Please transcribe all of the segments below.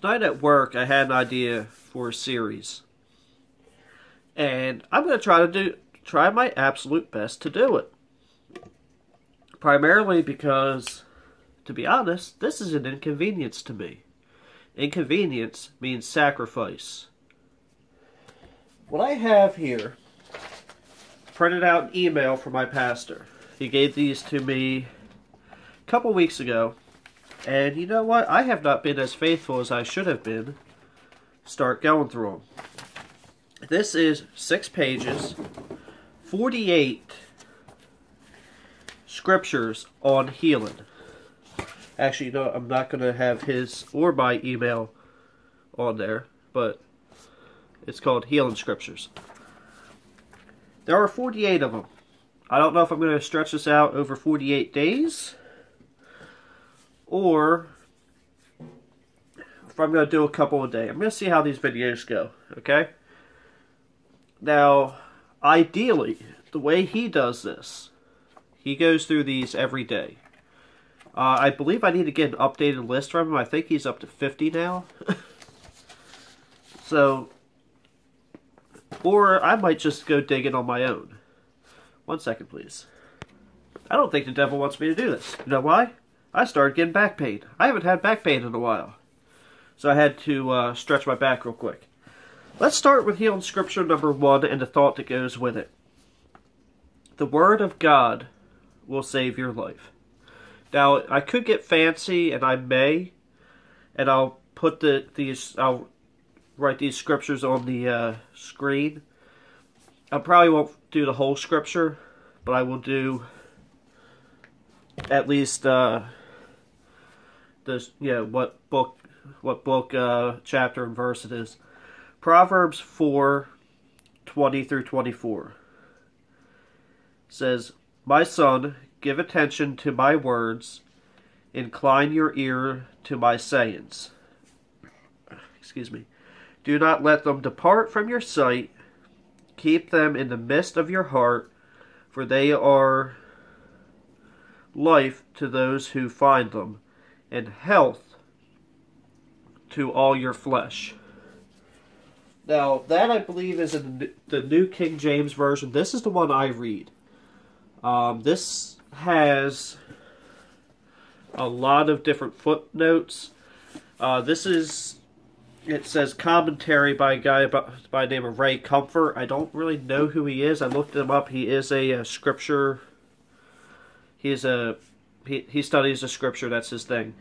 tonight at work, I had an idea for a series, and I'm going to try to do try my absolute best to do it. Primarily because, to be honest, this is an inconvenience to me. Inconvenience means sacrifice. What I have here, printed out an email from my pastor. He gave these to me a couple weeks ago and you know what? I have not been as faithful as I should have been. Start going through them. This is six pages, 48 scriptures on healing. Actually, no, I'm not going to have his or my email on there, but it's called Healing Scriptures. There are 48 of them. I don't know if I'm going to stretch this out over 48 days or if I'm going to do a couple a day. I'm going to see how these videos go, okay? Now, ideally, the way he does this, he goes through these every day. Uh, I believe I need to get an updated list from him. I think he's up to 50 now. so, or I might just go digging on my own. One second, please. I don't think the devil wants me to do this. You know why? I started getting back pain. I haven't had back pain in a while. So I had to uh, stretch my back real quick. Let's start with healing scripture number one and the thought that goes with it. The Word of God will save your life. Now, I could get fancy, and I may, and I'll put the these, I'll write these scriptures on the uh, screen. I probably won't do the whole scripture, but I will do at least uh, this yeah what book what book uh, chapter and verse it is. Proverbs 4 20 through 24 says, My son, give attention to my words, incline your ear to my sayings. Excuse me. Do not let them depart from your sight. Keep them in the midst of your heart, for they are life to those who find them and health to all your flesh. Now, that I believe is in the New King James Version. This is the one I read. Um, this has a lot of different footnotes. Uh, this is, it says commentary by a guy by, by the name of Ray Comfort. I don't really know who he is. I looked him up. He is a, a scripture, he is a, he, he studies the scripture. That's his thing.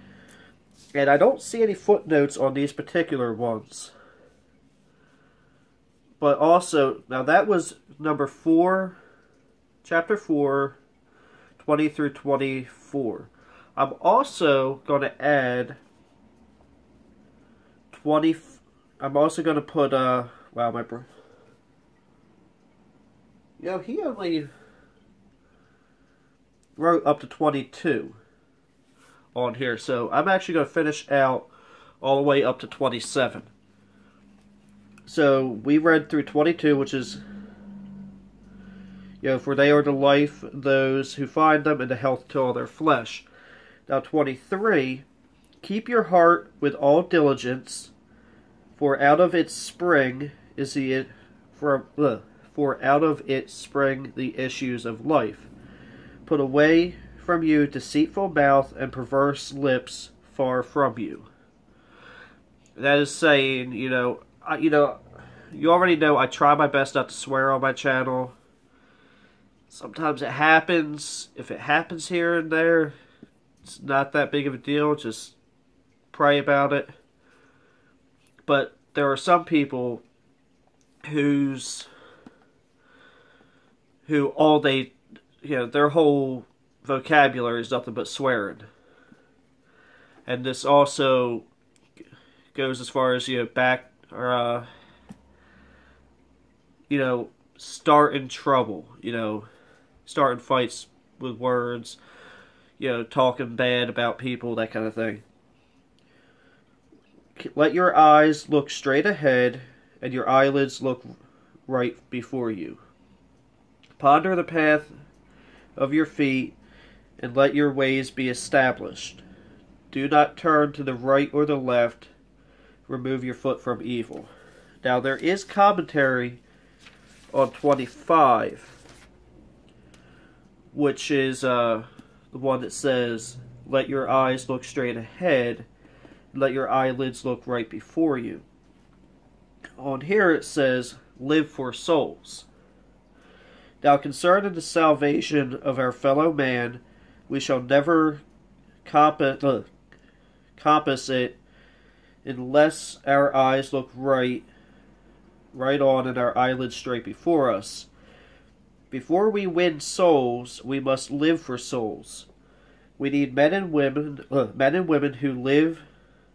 And I don't see any footnotes on these particular ones. But also, now that was number 4, chapter 4, 20 through 24. I'm also going to add 20, I'm also going to put, uh, wow, my, you know, he only wrote up to 22 on here. So I'm actually going to finish out all the way up to 27. So we read through 22, which is, you know, for they are the life those who find them and the health to all their flesh. Now 23, keep your heart with all diligence, for out of its spring is the for uh, for out of it spring the issues of life. Put away from you deceitful mouth and perverse lips far from you. That is saying, you know, I, you know, you already know I try my best not to swear on my channel. Sometimes it happens. If it happens here and there, it's not that big of a deal. Just pray about it. But there are some people who's who all they you know their whole vocabulary is nothing but swearing. And this also goes as far as you know back or uh, you know starting trouble, you know, starting fights with words, you know, talking bad about people, that kind of thing. Let your eyes look straight ahead and your eyelids look right before you. Ponder the path of your feet and let your ways be established. Do not turn to the right or the left. remove your foot from evil. Now, there is commentary on 25, which is uh, the one that says, Let your eyes look straight ahead, let your eyelids look right before you. On here it says, Live for souls. Now, concerning the salvation of our fellow man, we shall never compass, uh, compass it unless our eyes look right, right on, and our eyelids straight before us. Before we win souls, we must live for souls. We need men and women, uh, men and women who live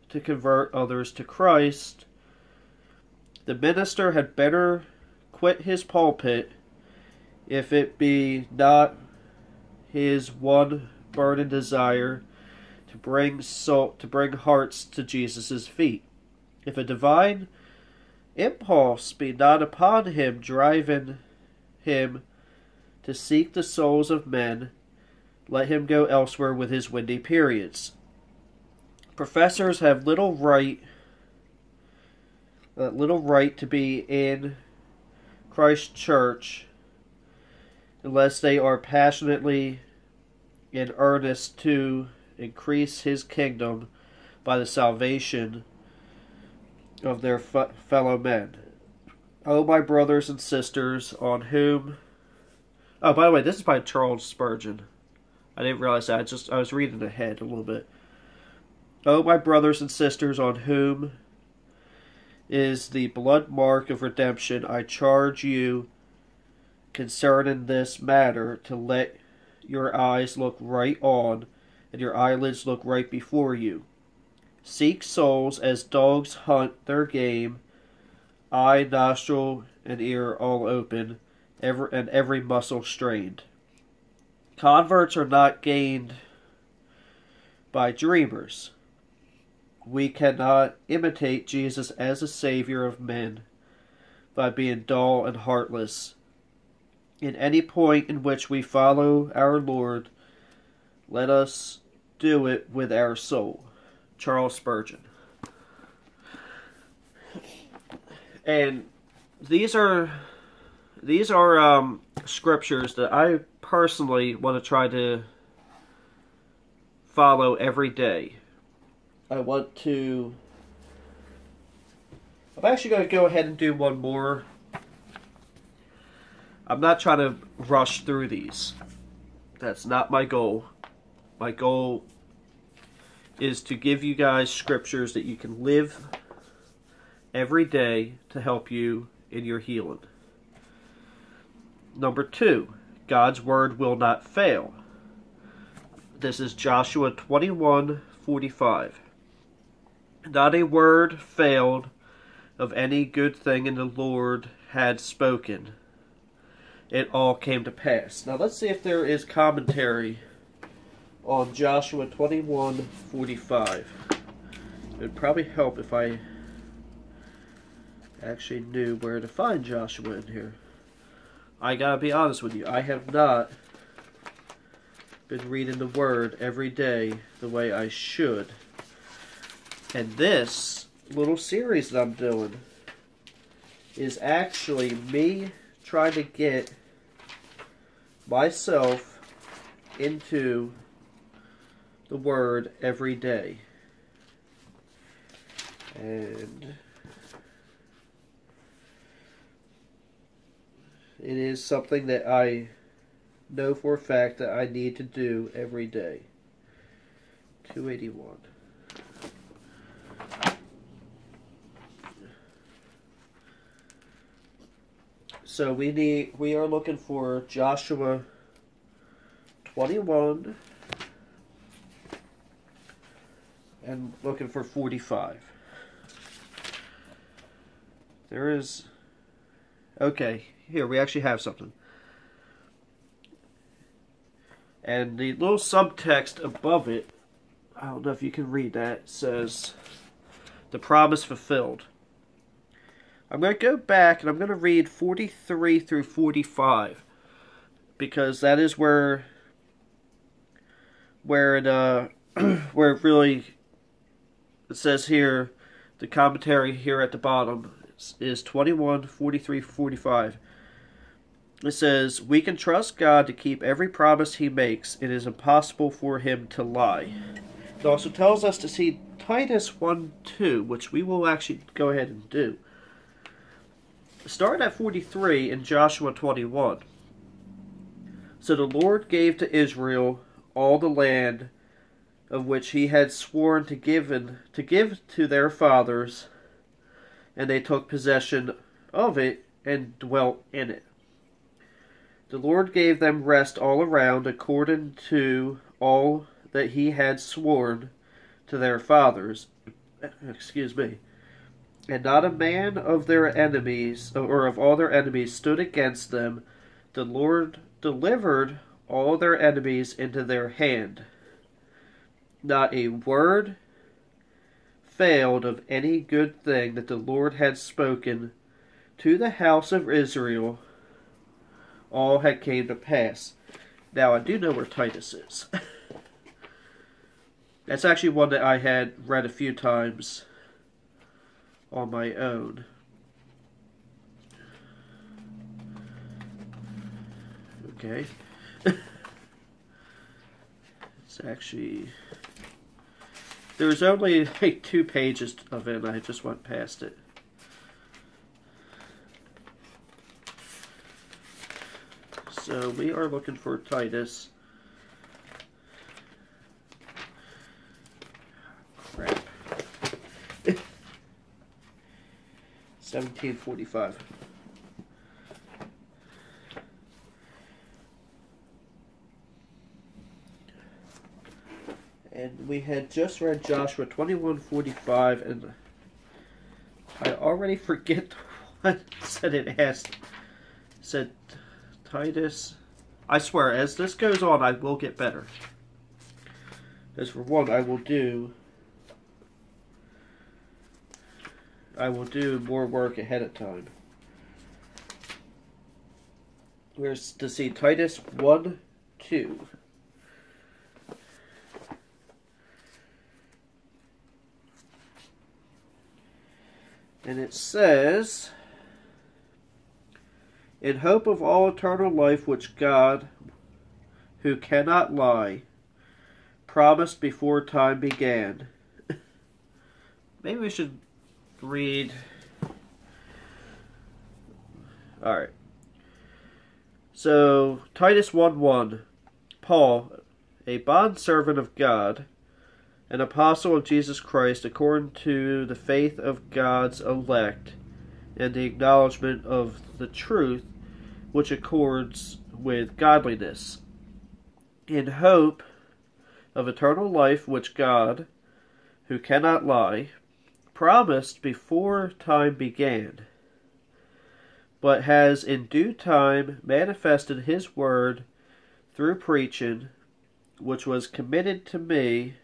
to convert others to Christ. The minister had better quit his pulpit if it be not his one burning desire to bring soul, to bring hearts to Jesus' feet. If a divine impulse be not upon him, driving him to seek the souls of men, let him go elsewhere with his windy periods. Professors have little right uh, little right to be in Christ Church unless they are passionately in earnest to increase his kingdom by the salvation of their fellow men. Oh, my brothers and sisters, on whom. Oh, by the way, this is by Charles Spurgeon. I didn't realize that. I just I was reading ahead a little bit. Oh, my brothers and sisters, on whom is the blood mark of redemption, I charge you concerning this matter to let your eyes look right on and your eyelids look right before you. Seek souls as dogs hunt their game, eye, nostril, and ear all open, every, and every muscle strained. Converts are not gained by dreamers. We cannot imitate Jesus as a Savior of men by being dull and heartless in any point in which we follow our Lord, let us do it with our soul. Charles Spurgeon. And these are these are um, scriptures that I personally want to try to follow every day. I want to. I'm actually going to go ahead and do one more I'm not trying to rush through these. That's not my goal. My goal is to give you guys scriptures that you can live every day to help you in your healing. Number two, God's word will not fail. This is Joshua 21 45. Not a word failed of any good thing in the Lord had spoken it all came to pass. Now let's see if there is commentary on Joshua 21:45. It would probably help if I actually knew where to find Joshua in here. I gotta be honest with you, I have not been reading the Word every day the way I should. And this little series that I'm doing is actually me trying to get myself into the Word every day. And it is something that I know for a fact that I need to do every day. 281. So we need we are looking for Joshua 21 and looking for 45. There is Okay, here we actually have something. And the little subtext above it, I don't know if you can read that, says the promise fulfilled. I'm going to go back and I'm going to read 43 through 45 because that is where where it uh where it really it says here the commentary here at the bottom is 21, 43, 45. It says, We can trust God to keep every promise he makes. It is impossible for him to lie. It also tells us to see Titus 1 2, which we will actually go ahead and do. Start at 43 in Joshua 21. So the Lord gave to Israel all the land of which he had sworn to give to give to their fathers, and they took possession of it and dwelt in it. The Lord gave them rest all around according to all that he had sworn to their fathers. Excuse me. And not a man of their enemies, or of all their enemies, stood against them. The Lord delivered all their enemies into their hand. Not a word failed of any good thing that the Lord had spoken to the house of Israel. All had came to pass. Now I do know where Titus is. That's actually one that I had read a few times on my own. Okay. it's actually there's only like two pages of it and I just went past it. So we are looking for Titus. 1745. And we had just read Joshua 2145 and I already forget what said it. It said Titus. I swear, as this goes on, I will get better. As for one, I will do I will do more work ahead of time. Where's to see Titus 1 2. And it says, In hope of all eternal life which God, who cannot lie, promised before time began. Maybe we should read. All right. So, Titus 1 1. Paul, a bondservant of God, an apostle of Jesus Christ, according to the faith of God's elect and the acknowledgement of the truth which accords with godliness, in hope of eternal life which God, who cannot lie, promised before time began, but has in due time manifested his word through preaching, which was committed to me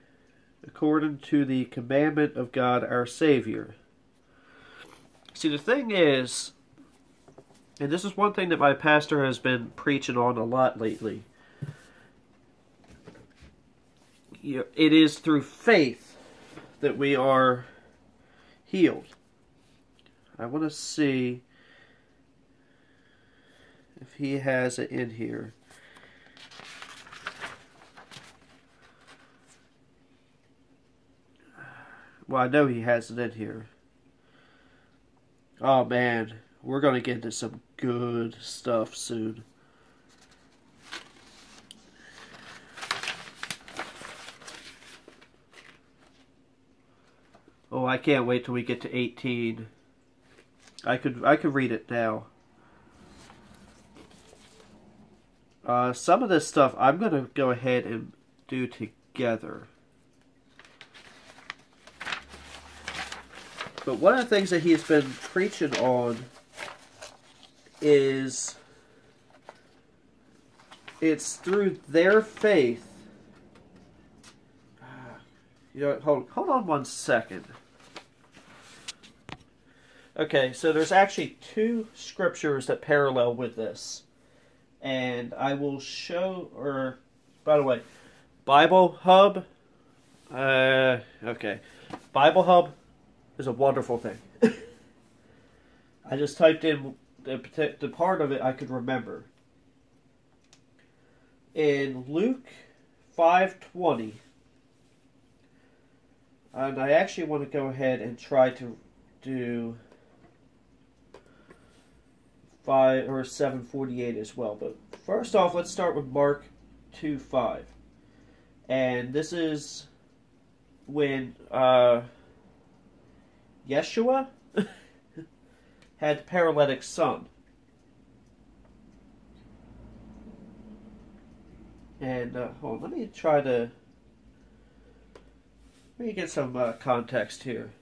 according to the commandment of God our Savior. See, the thing is, and this is one thing that my pastor has been preaching on a lot lately. It is through faith that we are healed. I want to see if he has it in here. Well, I know he has it in here. Oh man, we're going to get into some good stuff soon. Oh, I can't wait till we get to 18. I could I could read it now. Uh, some of this stuff I'm going to go ahead and do together. But one of the things that he's been preaching on is it's through their faith. You know, hold hold on one second. Okay, so there's actually two scriptures that parallel with this. And I will show, or, by the way, Bible Hub, uh, okay, Bible Hub, is a wonderful thing. I just typed in the, the part of it I could remember. In Luke 5:20, and I actually want to go ahead and try to do five or 748 as well. But first off, let's start with Mark 2:5, and this is when uh, Yeshua had paralytic son. And uh, hold on, let me try to let me get some uh, context here.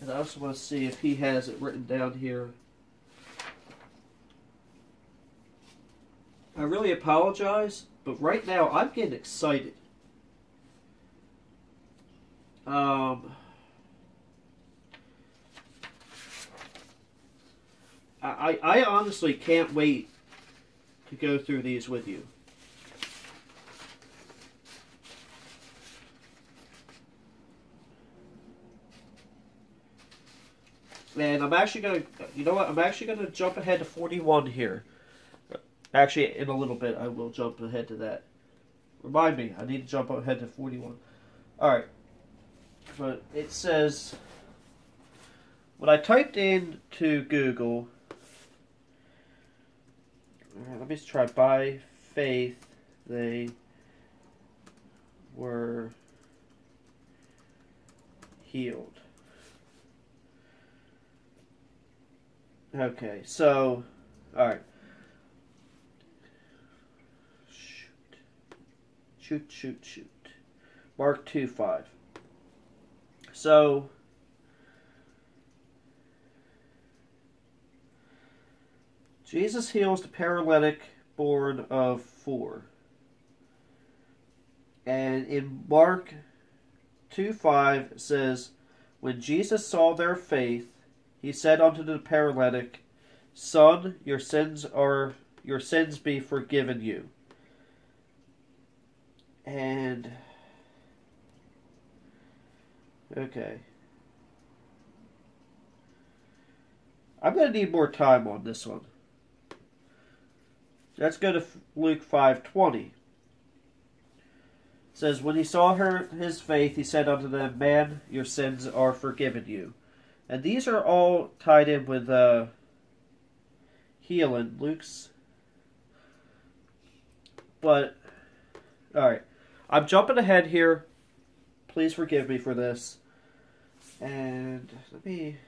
And I also want to see if he has it written down here. I really apologize, but right now I'm getting excited. Um, I, I honestly can't wait to go through these with you. And I'm actually going to, you know what, I'm actually going to jump ahead to 41 here. Actually, in a little bit, I will jump ahead to that. Remind me, I need to jump ahead to 41. Alright. But it says, when I typed in to Google, let me just try, by faith they were healed. Okay, so, alright. Shoot. Shoot, shoot, shoot. Mark 2 5. So, Jesus heals the paralytic borne of four. And in Mark 2 5 says, When Jesus saw their faith, he said unto the paralytic, Son, your sins are your sins be forgiven you. And okay. I'm going to need more time on this one. Let's go to Luke 5:20. says when he saw her his faith he said unto them man your sins are forgiven you. And these are all tied in with uh, healing. Luke's. But, alright. I'm jumping ahead here. Please forgive me for this. And let me.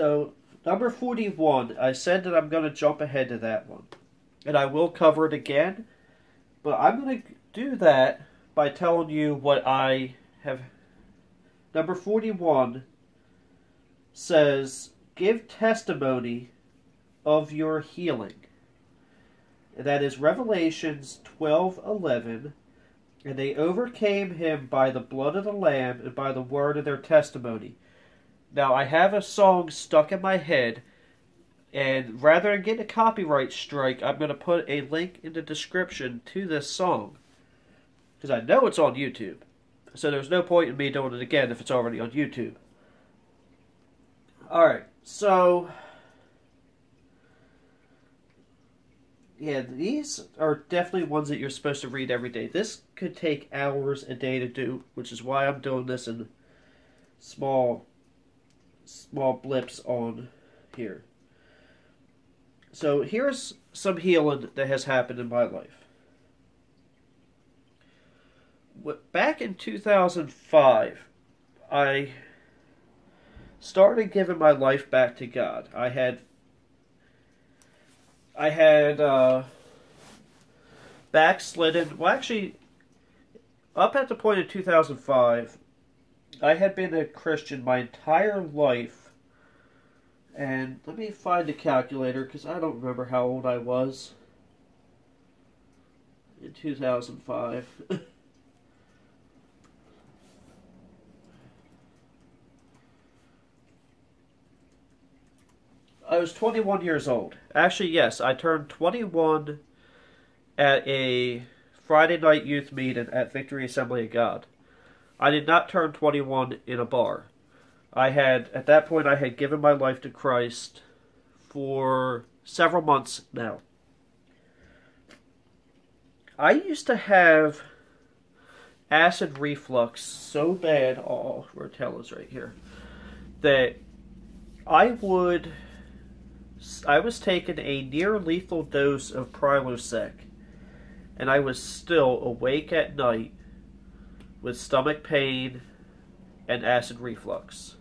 So, number 41, I said that I'm going to jump ahead to that one. And I will cover it again. But I'm going to do that by telling you what I have. Number 41 says, Give testimony of your healing. And that is Revelations 12 11. And they overcame him by the blood of the Lamb and by the word of their testimony. Now, I have a song stuck in my head, and rather than getting a copyright strike, I'm going to put a link in the description to this song. Because I know it's on YouTube. So there's no point in me doing it again if it's already on YouTube. Alright, so... Yeah, these are definitely ones that you're supposed to read every day. This could take hours a day to do, which is why I'm doing this in small small blips on here. So here's some healing that has happened in my life. Back in 2005, I started giving my life back to God. I had I had uh, backslidden. Well, actually, up at the point of 2005, I had been a Christian my entire life. And let me find the calculator because I don't remember how old I was. in 2005. I was 21 years old. Actually, yes, I turned 21 at a Friday night youth meeting at Victory Assembly of God. I did not turn 21 in a bar. I had, at that point, I had given my life to Christ for several months now. I used to have acid reflux so bad, oh, Rotella's right here, that I would, I was taking a near lethal dose of Prilosec, and I was still awake at night with stomach pain and acid reflux.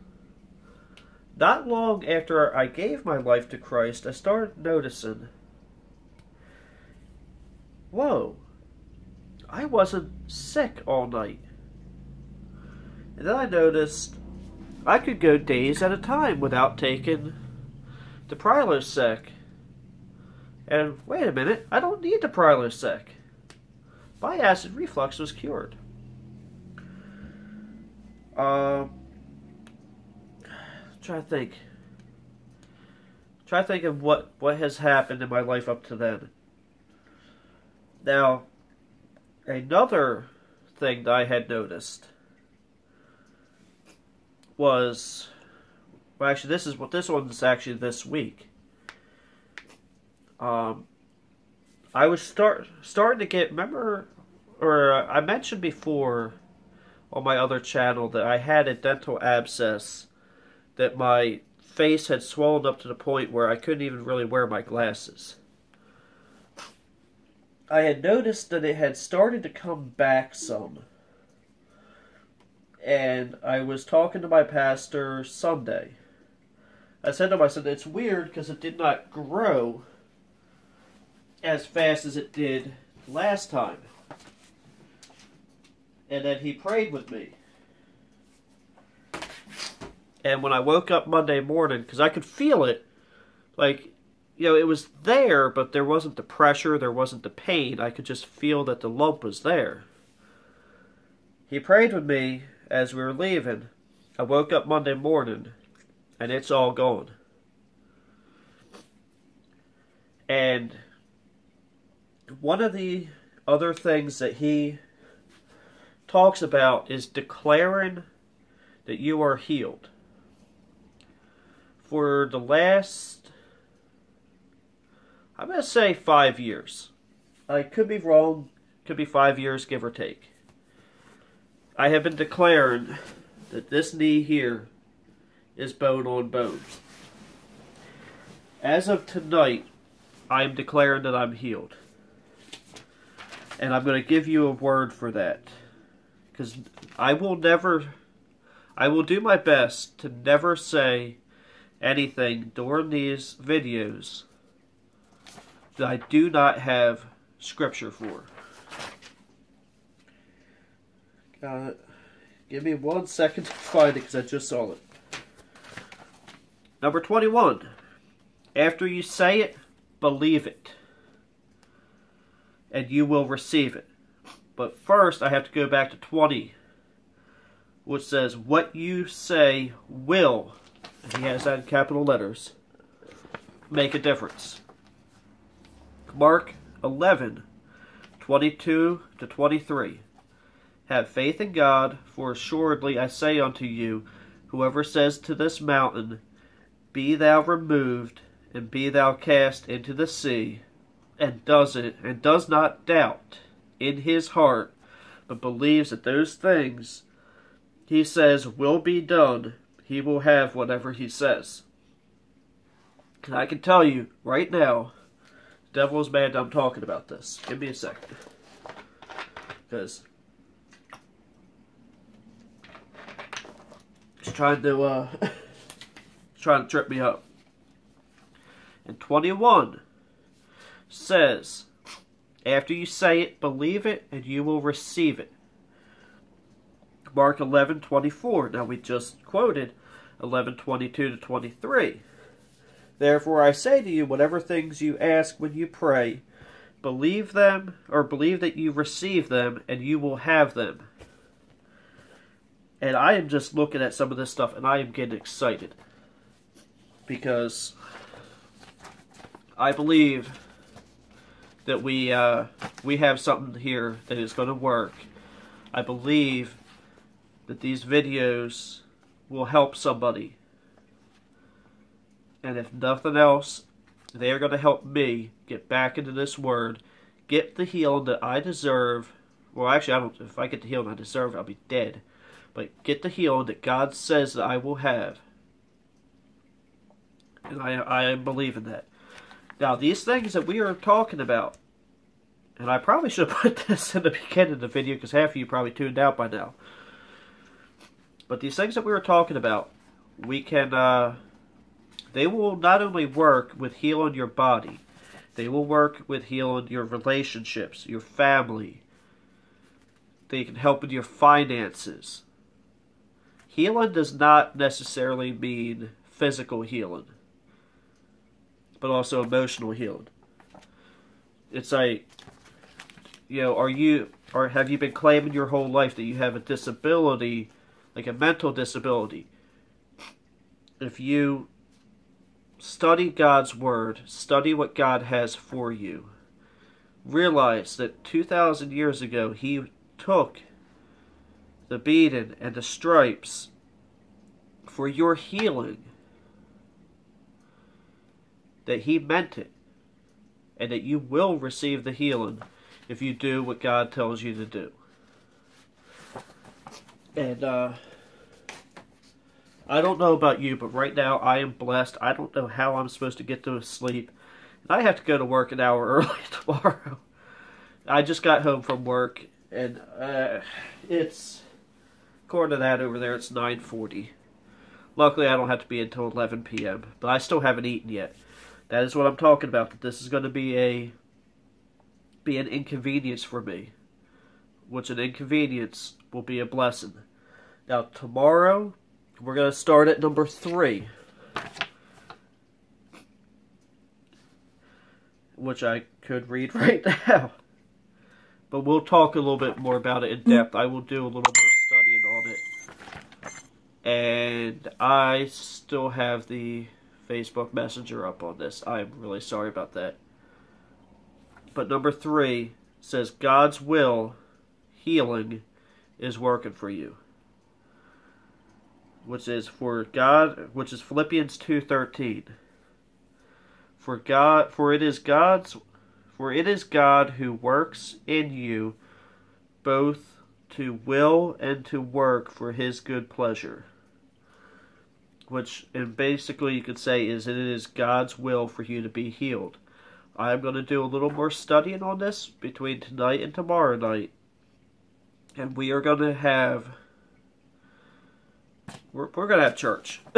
Not long after I gave my life to Christ, I started noticing whoa, I wasn't sick all night. And then I noticed I could go days at a time without taking the Prilosec. And wait a minute, I don't need the Prilosec. My acid reflux was cured. Um, try to think. Try to think of what what has happened in my life up to then. Now, another thing that I had noticed was well actually this is what this one's actually this week. Um I was start starting to get remember or uh, I mentioned before on my other channel that I had a dental abscess that my face had swollen up to the point where I couldn't even really wear my glasses. I had noticed that it had started to come back some. And I was talking to my pastor Sunday. I said to him, I said, it's weird because it did not grow as fast as it did last time. And then he prayed with me. And when I woke up Monday morning, because I could feel it, like you know, it was there, but there wasn't the pressure, there wasn't the pain. I could just feel that the lump was there. He prayed with me as we were leaving. I woke up Monday morning, and it's all gone. And one of the other things that he talks about is declaring that you are healed. For the last I'm going to say five years. I could be wrong. Could be five years, give or take. I have been declaring that this knee here is bone on bone. As of tonight, I am declaring that I'm healed. And I'm going to give you a word for that. Because I will never, I will do my best to never say anything during these videos that I do not have scripture for. Got it. Give me one second to find it because I just saw it. Number 21. After you say it, believe it. And you will receive it. But first, I have to go back to 20, which says, What you say will, and he has that in capital letters, make a difference. Mark 11, 22 to 23. Have faith in God, for assuredly I say unto you, whoever says to this mountain, Be thou removed, and be thou cast into the sea, and does it, and does not doubt in his heart, but believes that those things he says will be done, he will have whatever he says. And I can tell you right now, Devil's mad I'm talking about this. Give me a second. Because he's trying to uh trying to trip me up. And 21 says, after you say it, believe it, and you will receive it. Mark 11, 24. Now we just quoted 11, 22 to 23. Therefore I say to you, whatever things you ask when you pray, believe them or believe that you receive them and you will have them. And I am just looking at some of this stuff and I am getting excited because I believe that we uh, we have something here that is going to work. I believe that these videos will help somebody. And if nothing else, they are going to help me get back into this word, get the healing that I deserve. Well, actually, I don't. If I get the healing I deserve, I'll be dead. But get the healing that God says that I will have, and I I believe in that. Now, these things that we are talking about, and I probably should put this in the beginning of the video because half of you probably tuned out by now. But these things that we were talking about, we can, uh, they will not only work with healing your body, they will work with healing your relationships, your family. They can help with your finances. Healing does not necessarily mean physical healing but also emotional healing. It's like, you know, are you or have you been claiming your whole life that you have a disability, like a mental disability? If you study God's Word, study what God has for you, realize that 2,000 years ago He took the beating and the stripes for your healing that He meant it, and that you will receive the healing if you do what God tells you to do. And uh, I don't know about you, but right now I am blessed. I don't know how I'm supposed to get to sleep. And I have to go to work an hour early tomorrow. I just got home from work, and uh, it's according to that over there, it's 9:40. Luckily, I don't have to be until 11 p.m. But I still haven't eaten yet. That is what I'm talking about. That this is going to be a be an inconvenience for me, which an inconvenience will be a blessing. Now tomorrow we're going to start at number three, which I could read right now. But we'll talk a little bit more about it in depth. I will do a little more studying on it. And I still have the Facebook Messenger up on this. I'm really sorry about that. But number three says God's will, healing, is working for you. Which is for God which is Philippians two thirteen. For God for it is God's for it is God who works in you both to will and to work for his good pleasure which and basically you could say is it is God's will for you to be healed. I'm going to do a little more studying on this between tonight and tomorrow night. And we are going to have we're, we're going to have church.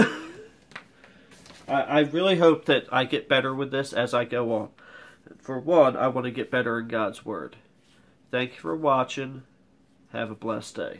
I, I really hope that I get better with this as I go on. For one, I want to get better in God's Word. Thank you for watching. Have a blessed day.